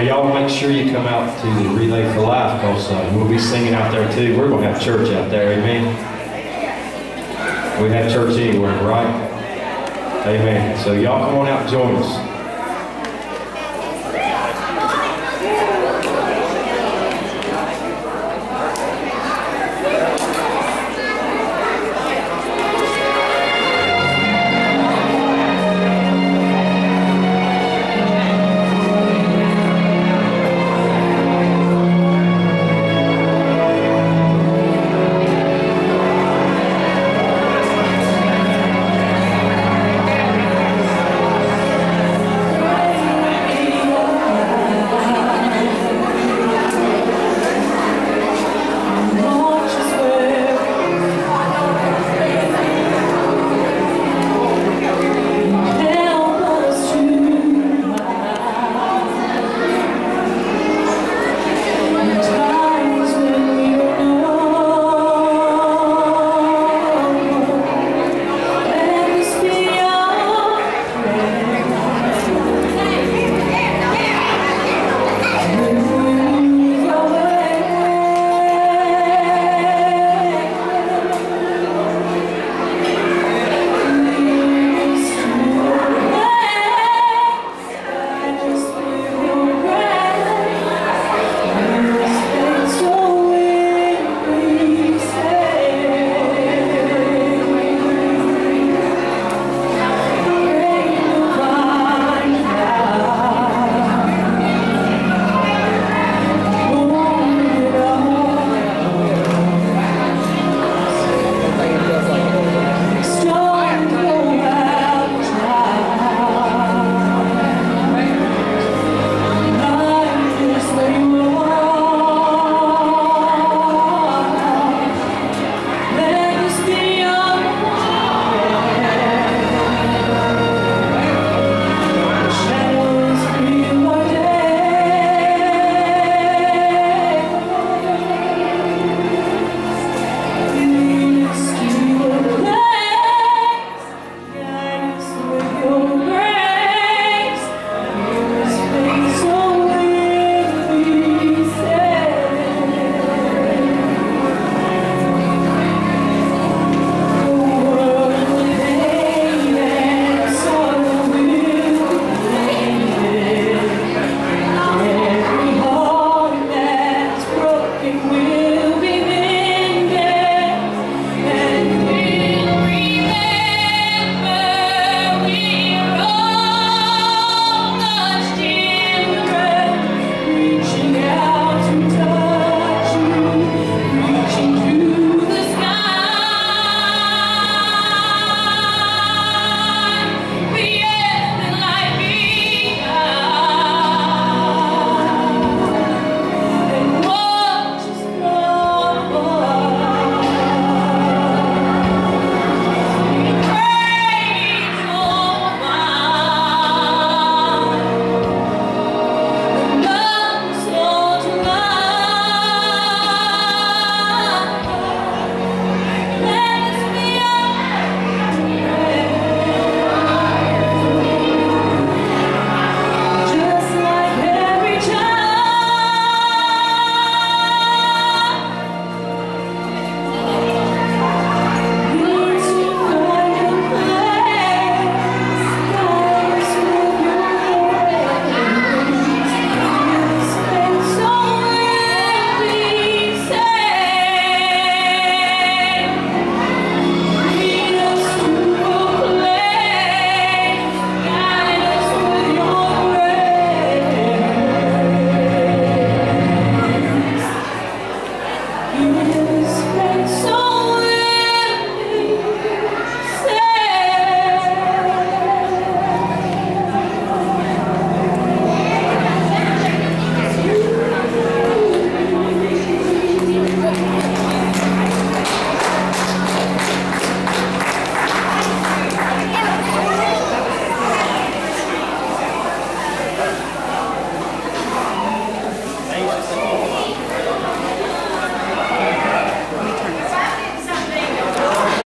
Now, y'all make sure you come out to the Relay for Life, because uh, we'll be singing out there too. We're going to have church out there, amen? We have church anywhere, right? Amen. So y'all come on out and join us.